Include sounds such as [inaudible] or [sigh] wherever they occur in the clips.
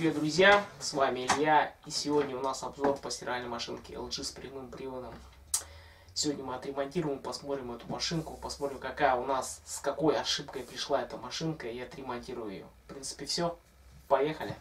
Привет, друзья! С вами Илья, и сегодня у нас обзор по стиральной машинке LG с прямым приводом. Сегодня мы отремонтируем, посмотрим эту машинку, посмотрим, какая у нас, с какой ошибкой пришла эта машинка, и отремонтирую ее. В принципе, все. Поехали!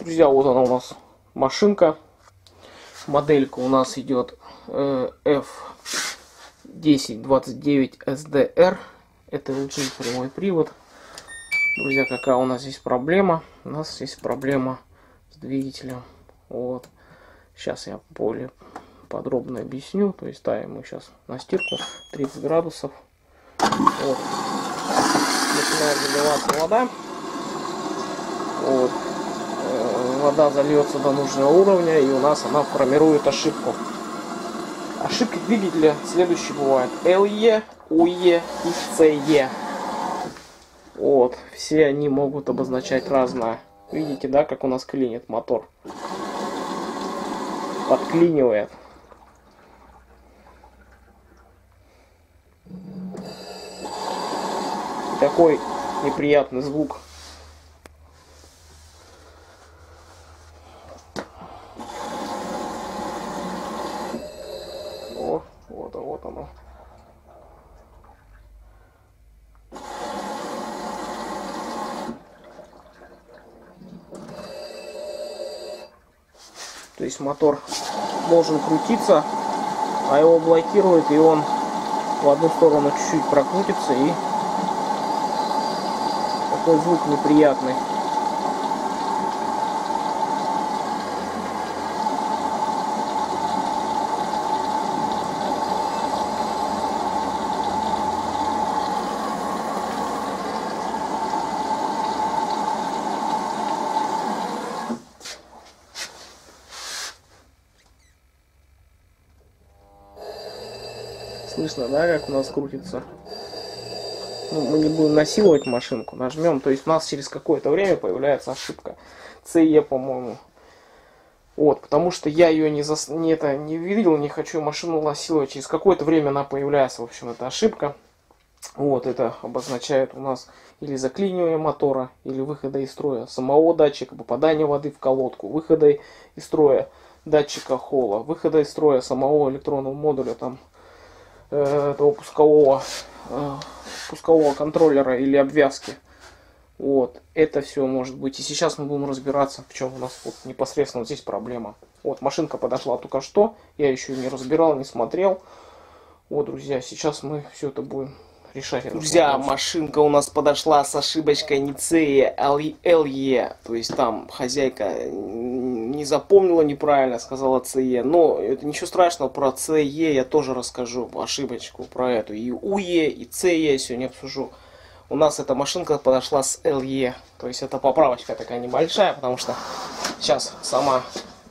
Друзья, вот она у нас машинка. Моделька у нас идет F1029SDR. Это лучший прямой привод. Друзья, какая у нас здесь проблема? У нас здесь проблема с двигателем. Вот. Сейчас я более подробно объясню. То есть ставим мы сейчас на стирку 30 градусов. Вот. Начинает заливаться вода. Вот вода зальется до нужного уровня, и у нас она формирует ошибку. Ошибки двигателя следующие бывают. LE, UE и CE. Вот, все они могут обозначать разное. Видите, да, как у нас клинит мотор? Подклинивает. Такой неприятный звук вот оно. То есть мотор должен крутиться, а его блокирует, и он в одну сторону чуть-чуть прокрутится, и такой звук неприятный. Слышно, да, как у нас крутится? Ну, мы не будем насиловать машинку, нажмем. То есть у нас через какое-то время появляется ошибка. CE, по-моему. Вот, потому что я ее не, зас... не, это, не видел, не хочу машину насиловать. Через какое-то время она появляется, в общем, эта ошибка. Вот, это обозначает у нас или заклинивание мотора, или выхода из строя самого датчика, попадания воды в колодку, выхода из строя датчика холла, выхода из строя самого электронного модуля, там этого пускового, э, пускового контроллера или обвязки. Вот, это все может быть. И сейчас мы будем разбираться, в чем у нас вот непосредственно вот здесь проблема. Вот, машинка подошла только что, я еще не разбирал, не смотрел. Вот, друзья, сейчас мы все это будем решать. Друзья, машинка у нас подошла с ошибочкой Ницея LE, то есть там хозяйка не запомнила неправильно, сказала CE. Но это ничего страшного, про CE я тоже расскажу, ошибочку про эту. И UE, и CE сегодня обсужу. У нас эта машинка подошла с LE. То есть это поправочка такая небольшая, потому что сейчас сама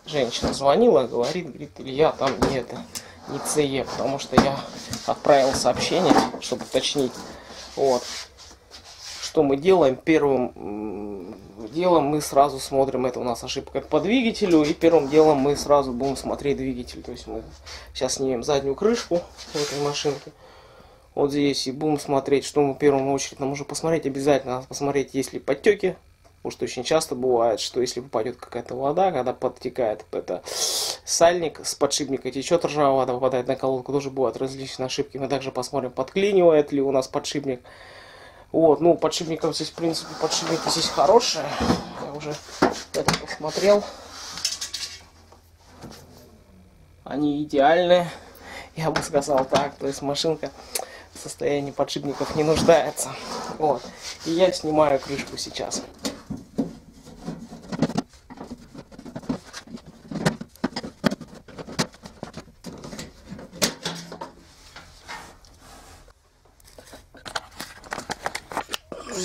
женщина звонила, говорит, говорит, Илья, там не это, не CE, потому что я отправил сообщение, чтобы уточнить. Вот что мы делаем? Первым делом мы сразу смотрим, это у нас ошибка по двигателю, и первым делом мы сразу будем смотреть двигатель. То есть мы сейчас снимем заднюю крышку этой машинки. Вот здесь и будем смотреть, что мы в первую очередь нам нужно посмотреть. Обязательно надо посмотреть, есть ли подтеки. Потому что очень часто бывает, что если попадет какая-то вода, когда подтекает это сальник с подшипника течет ржавая вода, попадает на колодку, тоже бывают различные ошибки. Мы также посмотрим, подклинивает ли у нас подшипник. Вот, ну, подшипников здесь, в принципе, подшипники здесь хорошие. Я уже это посмотрел. Они идеальные, я бы сказал так. То есть машинка в состоянии подшипников не нуждается. Вот. И я снимаю крышку сейчас.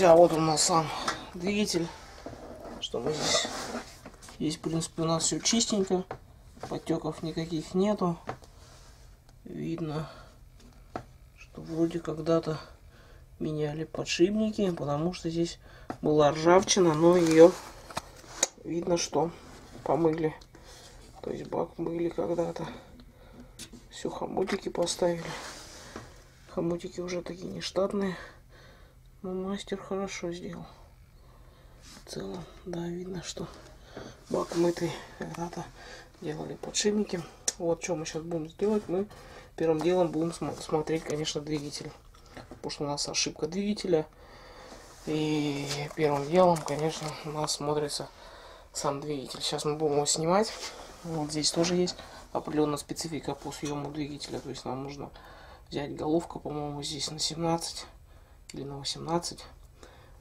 Друзья, вот у нас сам двигатель. Что мы здесь? Здесь, в принципе, у нас все чистенько. Потеков никаких нету. Видно, что вроде когда-то меняли подшипники, потому что здесь была ржавчина, но ее видно, что помыли. То есть бак мыли когда-то. Все, хомутики поставили. Хомутики уже такие нештатные. Но мастер хорошо сделал. В целом, да, видно, что бак мытый. Когда-то делали подшипники. Вот что мы сейчас будем сделать. Мы первым делом будем смотреть, конечно, двигатель. Потому что у нас ошибка двигателя. И первым делом, конечно, у нас смотрится сам двигатель. Сейчас мы будем его снимать. Вот здесь тоже есть определенная специфика по съему двигателя. То есть нам нужно взять головку, по-моему, здесь на 17 или на 18.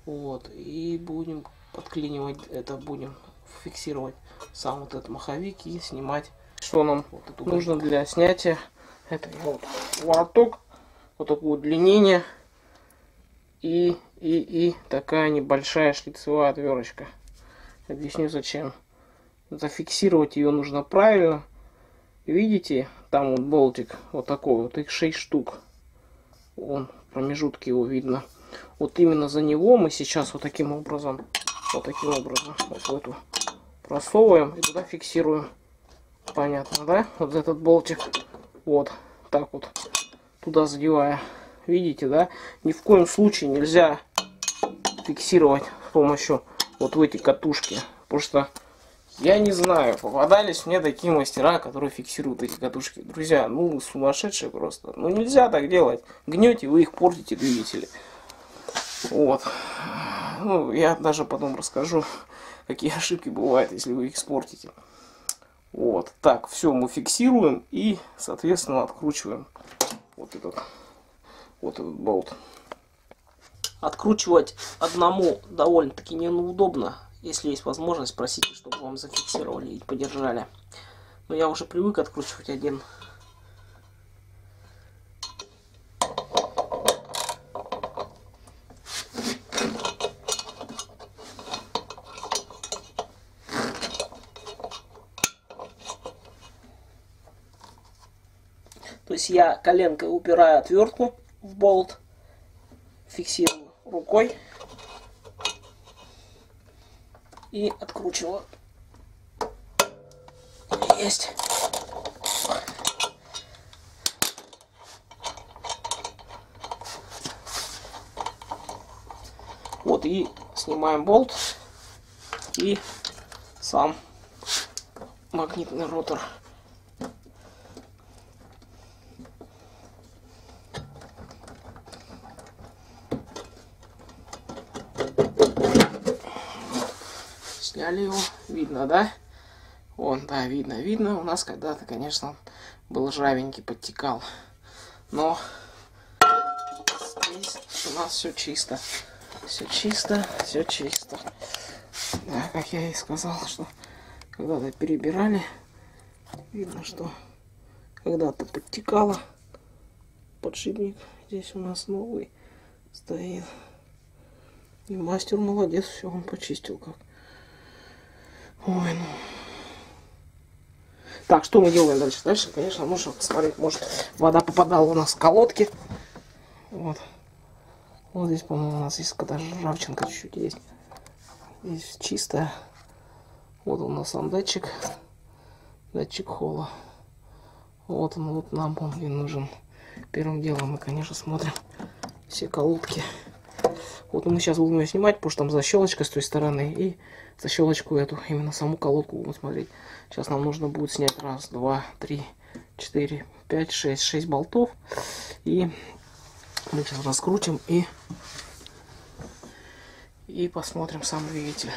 Вот. И будем подклинивать это, будем фиксировать сам вот этот маховик и снимать. Что нам вот эту нужно для снятия? Это вот вороток, вот такое удлинение и, и, и такая небольшая шлицевая отверточка. Объясню зачем. Зафиксировать ее нужно правильно. Видите, там вот болтик вот такой вот, их 6 штук. Он, промежутки его видно. Вот именно за него мы сейчас вот таким образом, вот таким образом, вот в эту просовываем и туда фиксируем. Понятно, да? Вот этот болтик, вот, так вот, туда задевая. Видите, да? Ни в коем случае нельзя фиксировать с помощью вот в эти катушки. Потому что я не знаю, попадались мне такие мастера, которые фиксируют эти катушки. Друзья, ну сумасшедшие просто. Ну нельзя так делать. Гнете, вы их портите двигатели. Вот. Ну, я даже потом расскажу, какие [laughs] ошибки бывают, если вы их испортите. Вот. Так, все мы фиксируем и, соответственно, откручиваем вот этот, вот этот болт. Откручивать одному довольно-таки неудобно. Если есть возможность, просите, чтобы вам зафиксировали и подержали. Но я уже привык откручивать один. То есть я коленкой упираю отвертку в болт, фиксирую рукой и откручиваю. Есть. Вот и снимаем болт и сам магнитный ротор. Его. Видно, да? Вон, да, видно, видно. У нас когда-то, конечно, был ржавенький, подтекал. Но здесь у нас все чисто. Все чисто, все чисто. Да, как я и сказал, что когда-то перебирали, видно, что когда-то подтекало. Подшипник здесь у нас новый стоит. И мастер молодец, все он почистил как. Ой, ну. Так, что мы делаем дальше? Дальше, конечно, можно посмотреть, может, вода попадала у нас в колодки. Вот. Вот здесь, по-моему, у нас есть когда ржавчинка чуть-чуть есть. Здесь чисто. Вот у нас сам датчик. Датчик холла. Вот он, вот нам он и нужен. Первым делом мы, конечно, смотрим все колодки. Вот мы сейчас будем ее снимать, потому что там защелочка с той стороны. И защелочку эту, именно саму колодку будем смотреть. Сейчас нам нужно будет снять раз, два, три, четыре, пять, шесть, шесть болтов. И мы сейчас раскрутим и, и посмотрим сам двигатель.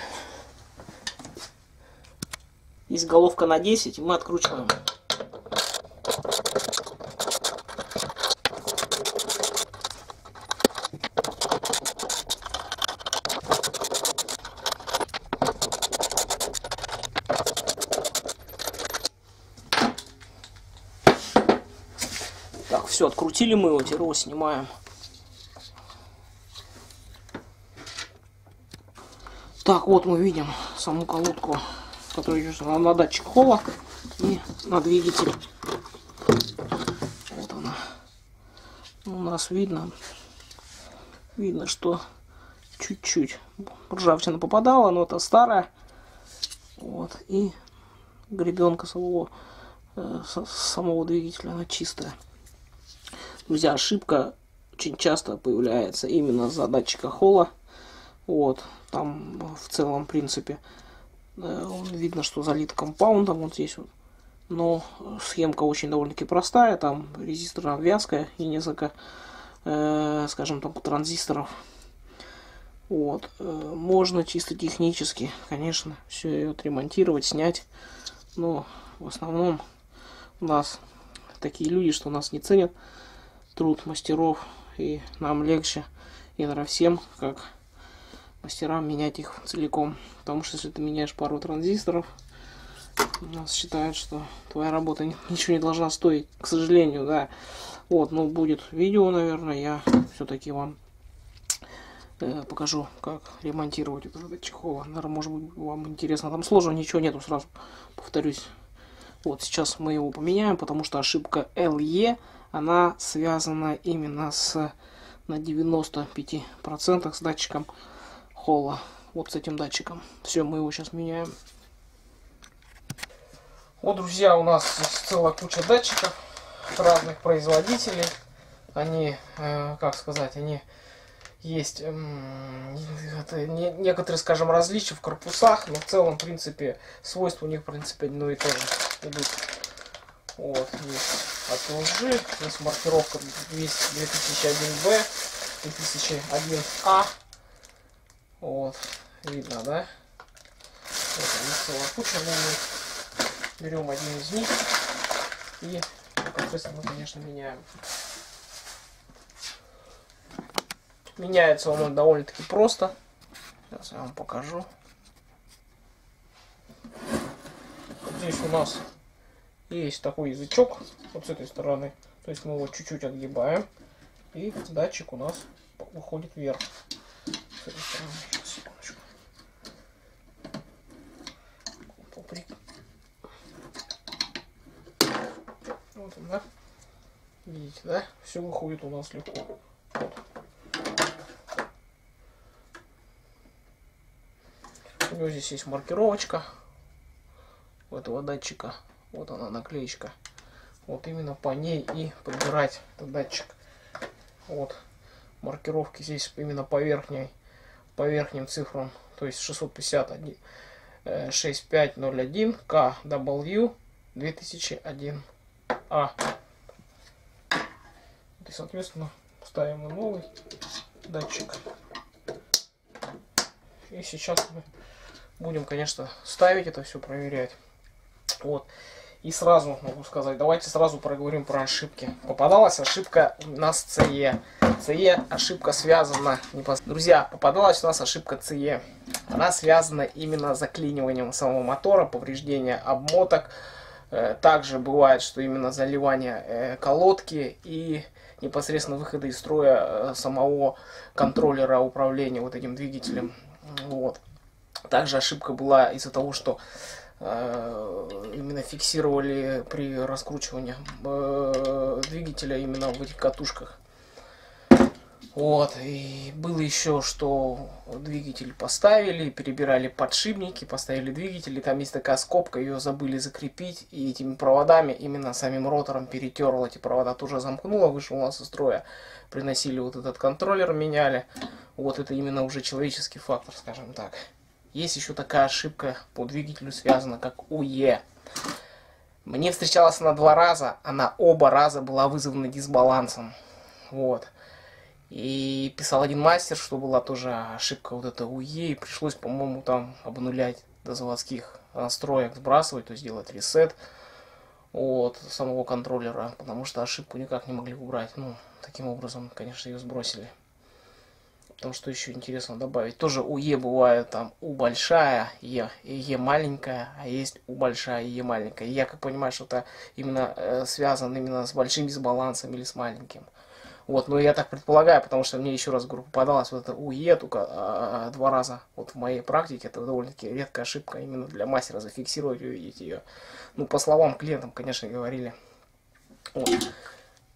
Есть головка на 10, мы откручиваем. Все, открутили мы его, теперь его снимаем. Так, вот мы видим саму колодку, которая идет на, на датчик холла и на двигатель. Вот она. У нас видно, видно, что чуть-чуть ржавчина попадала, но это старая. Вот, и гребенка самого э, самого двигателя, она чистая. Друзья, ошибка очень часто появляется именно за датчика холла. Вот, там в целом, принципе, э, видно, что залит компаундом вот здесь вот. Но схемка очень довольно-таки простая, там резистор вязкая и несколько, э, скажем так, транзисторов. Вот, э, можно чисто технически, конечно, все отремонтировать, снять, но в основном у нас такие люди, что нас не ценят труд мастеров, и нам легче, и наверное, всем, как мастерам, менять их целиком. Потому что если ты меняешь пару транзисторов, нас считают, что твоя работа ничего не должна стоить. К сожалению, да. Вот, ну, будет видео, наверное, я все-таки вам э, покажу, как ремонтировать этот чехол. Наверное, может быть, вам интересно. Там сложного ничего нету, сразу повторюсь. Вот, сейчас мы его поменяем, потому что ошибка LE она связана именно с на 95% с датчиком холла. Вот с этим датчиком. Все, мы его сейчас меняем. Вот, друзья, у нас целая куча датчиков разных производителей. Они, э, как сказать, они есть э, не, некоторые, скажем, различия в корпусах, но в целом, в принципе, свойства у них, в принципе, одно и то же идут. Вот, есть от LG. Здесь маркировка 2001B, 2001A. Вот, видно, да? Вот они целая куча мы Берем один из них и непосредственно мы, конечно, меняем. Меняется он довольно-таки просто. Сейчас я вам покажу. Здесь у нас есть такой язычок вот с этой стороны. То есть мы его чуть-чуть отгибаем. И датчик у нас выходит вверх. С этой стороны. Сейчас, секундочку. Вот он, да? Видите, да? Все выходит у нас легко. Вот. У него здесь есть маркировочка у этого датчика. Вот она наклеечка. Вот именно по ней и подбирать этот датчик. Вот маркировки здесь именно по верхней, по верхним цифрам. То есть 651 6501 KW 2001 А. И, соответственно, ставим новый датчик. И сейчас мы будем, конечно, ставить это все, проверять. Вот. И сразу могу сказать, давайте сразу проговорим про ошибки. Попадалась ошибка у нас CE. CE ошибка связана, друзья, попадалась у нас ошибка CE. Она связана именно с заклиниванием самого мотора, повреждение обмоток. Э, также бывает, что именно заливание э, колодки и непосредственно выхода из строя э, самого контроллера управления вот этим двигателем. Вот. Также ошибка была из-за того, что именно фиксировали при раскручивании э, двигателя именно в этих катушках. Вот, и было еще, что двигатель поставили, перебирали подшипники, поставили двигатель, и там есть такая скобка, ее забыли закрепить, и этими проводами, именно самим ротором перетерл эти провода, тоже замкнуло, вышел у нас из строя, приносили вот этот контроллер, меняли, вот это именно уже человеческий фактор, скажем так. Есть еще такая ошибка по двигателю связана, как УЕ. Мне встречалась она два раза, она оба раза была вызвана дисбалансом. Вот. И писал один мастер, что была тоже ошибка вот эта УЕ, и пришлось, по-моему, там обнулять до заводских настроек, сбрасывать, то есть делать ресет от самого контроллера, потому что ошибку никак не могли убрать. Ну, таким образом, конечно, ее сбросили. Потому что еще интересно добавить. Тоже у Е бывает там У большая Е и Е маленькая, а есть У большая Е маленькая. И я как понимаю, что это именно э, связано именно с большим дисбалансом или с маленьким. Вот, но я так предполагаю, потому что мне еще раз говорю, попадалась вот эта УЕ только а, а, два раза. Вот в моей практике это довольно-таки редкая ошибка именно для мастера зафиксировать и увидеть ее. Ну, по словам клиентам, конечно, говорили. Вот.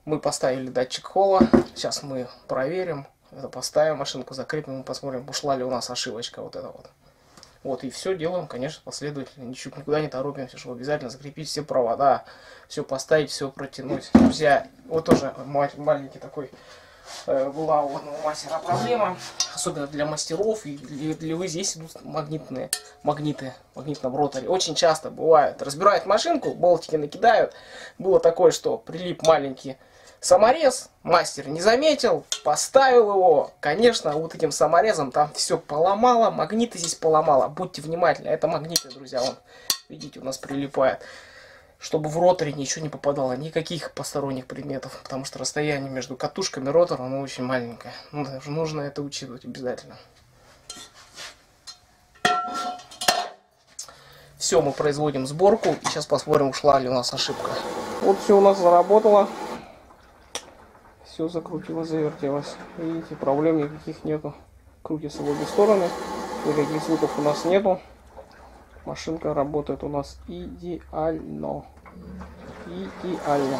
Мы поставили датчик холла. Сейчас мы проверим. Это поставим машинку, закрепим и посмотрим, ушла ли у нас ошибочка вот эта вот. Вот, и все делаем, конечно, последовательно, ничего, никуда не торопимся, чтобы обязательно закрепить все провода, все поставить, все протянуть. Друзья, вот тоже маленький такой э, была у одного мастера проблема, особенно для мастеров, и для вы здесь идут магнитные, магниты, в магнитном роторе. Очень часто бывает, разбирают машинку, болтики накидают. Было такое, что прилип маленький Саморез мастер не заметил, поставил его. Конечно, вот этим саморезом там все поломало, магниты здесь поломало. Будьте внимательны, это магниты, друзья, он, видите, у нас прилипает. Чтобы в роторе ничего не попадало, никаких посторонних предметов, потому что расстояние между катушками и ротором, оно очень маленькое. Ну, нужно это учитывать обязательно. Все, мы производим сборку, и сейчас посмотрим, ушла ли у нас ошибка. Вот все у нас заработало все закрутилось, завертелось. Видите, проблем никаких нету. Крутится в обе стороны. Никаких звуков у нас нету. Машинка работает у нас идеально. Идеально.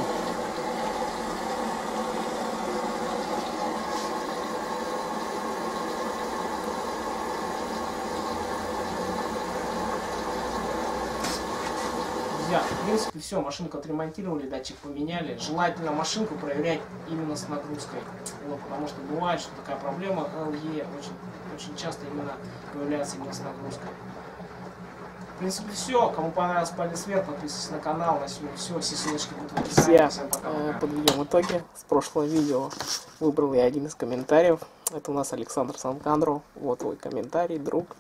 друзья, в принципе, все, машинку отремонтировали, датчик поменяли. Желательно машинку проверять именно с нагрузкой. Вот, потому что бывает, что такая проблема LE очень, очень часто именно появляется именно с нагрузкой. В принципе, все. Кому понравился палец вверх, подписывайтесь на канал. На сегодня все. Все ссылочки будут в описании. Всем пока. Э, подведем итоги. С прошлого видео выбрал я один из комментариев. Это у нас Александр Санкандров. Вот твой комментарий, друг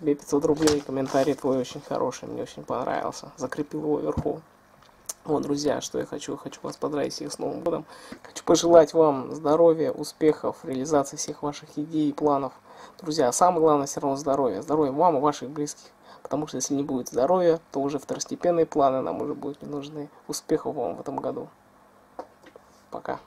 тебе 500 рублей. Комментарий твой очень хороший, мне очень понравился. Закрепил его вверху. Вот, друзья, что я хочу. Хочу вас поздравить всех с Новым годом. Хочу пожелать вам здоровья, успехов, реализации всех ваших идей и планов. Друзья, самое главное все равно здоровье. Здоровье вам и ваших близких. Потому что если не будет здоровья, то уже второстепенные планы нам уже будут не нужны. Успехов вам в этом году. Пока.